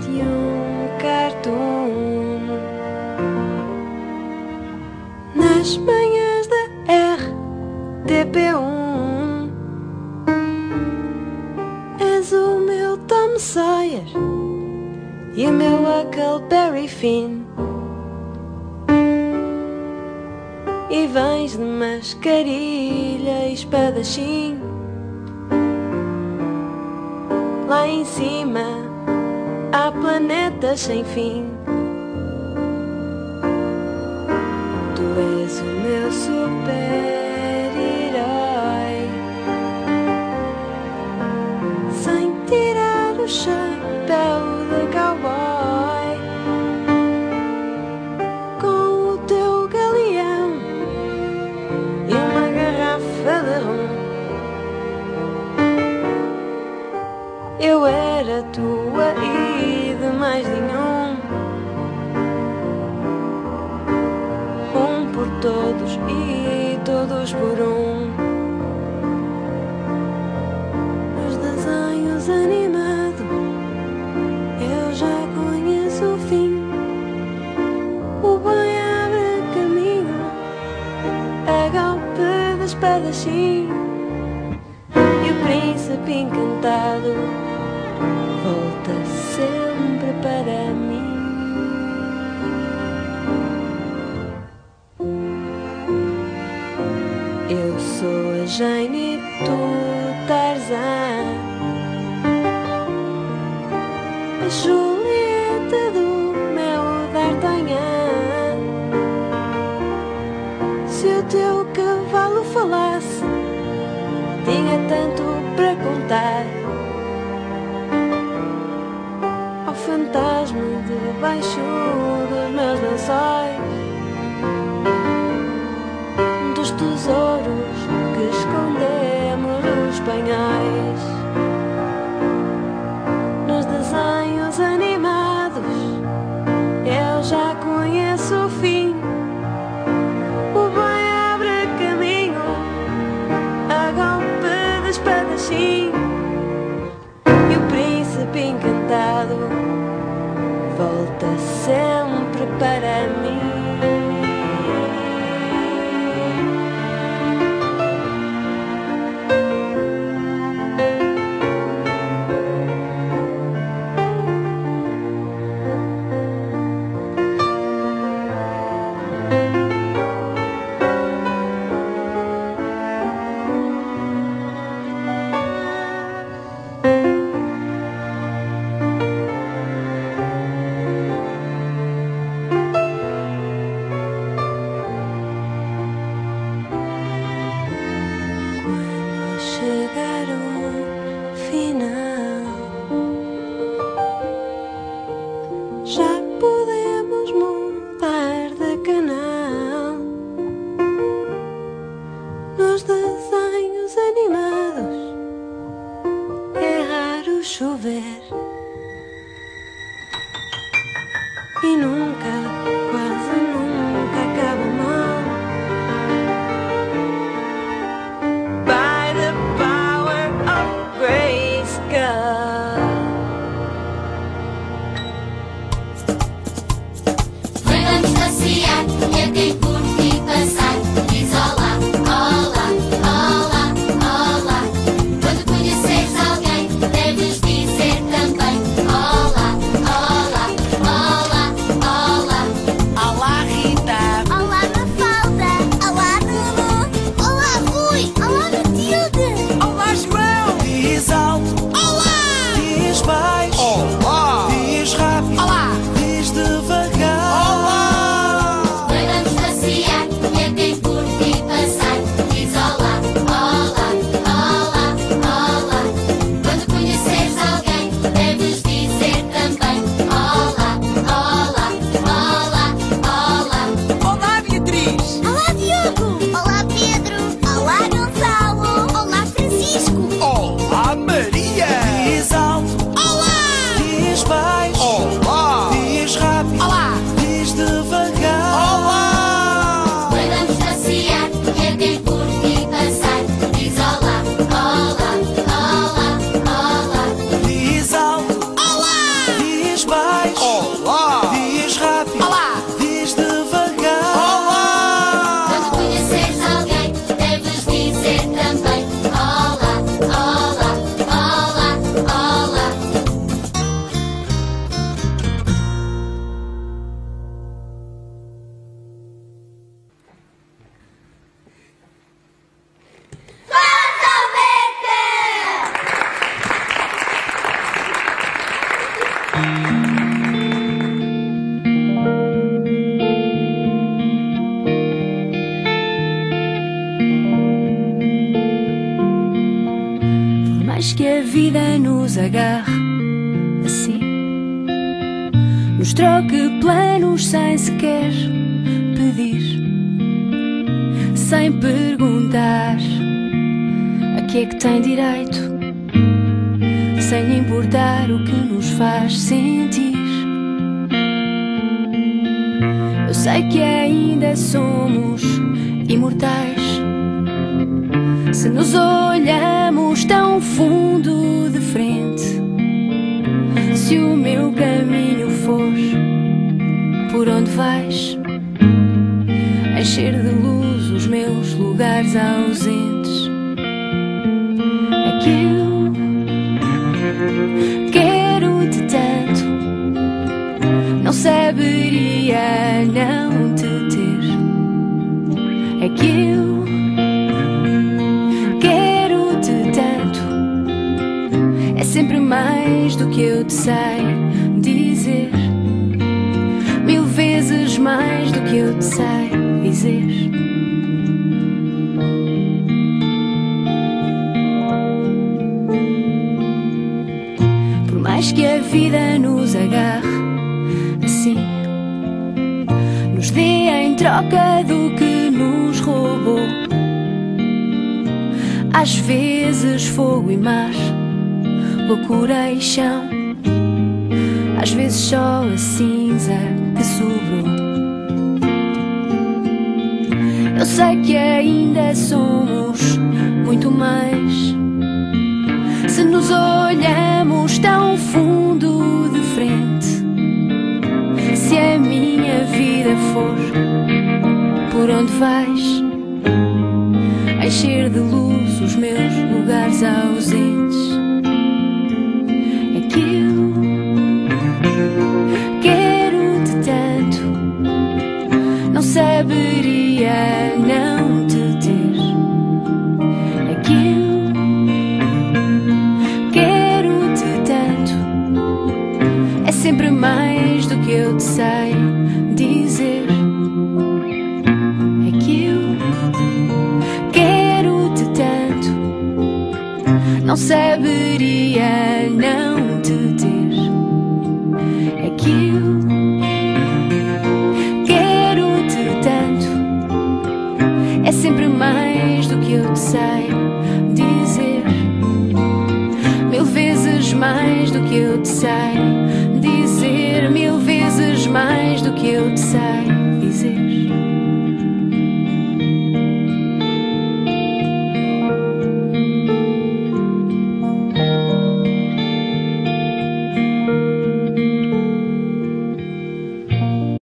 De um cartoon nas manhãs da RTP1. És o meu Tom Sawyer e o meu Huckleberry Finn. E vens de mascarilha e espadachim Lá em cima há planetas sem fim. Tu és o meu super-herói Eu era tua e de mais nenhum. Um por todos e todos por um. Nos desenhos animados Eu já conheço o fim. O bem abre caminho A golpe de espadachim E o príncipe encantado volta sempre para mim. Eu sou a Jane tu Tarzan, a Julieta do meu D'Artagnan. Se o teu cavalo falasse, tinha tanto para contar. Ao fantasma debaixo dos meus lençóis, dos tesouros que escondemos nos panhais, sempre para by the power of Grayskull. Que a vida nos agarre assim, nos troque planos sem sequer pedir, sem perguntar a que é que tem direito, sem importar o que nos faz sentir. Eu sei que ainda somos imortais. Se nos olhamos tão fundo de frente, se o meu caminho for por onde vais, encher de luz os meus lugares ausentes, é que eu quero-te tanto, não saberia não te ter, é que eu que eu te sei dizer. Mil vezes mais do que eu te sei dizer. Por mais que a vida nos agarre assim, nos dê em troca do que nos roubou. Às vezes fogo e mar, loucura e chão. Às vezes só a cinza que sobrou. Eu sei que ainda somos muito mais. Se nos olhamos tão fundo de frente, se a minha vida for por onde vais encher de luz os meus lugares ausentes.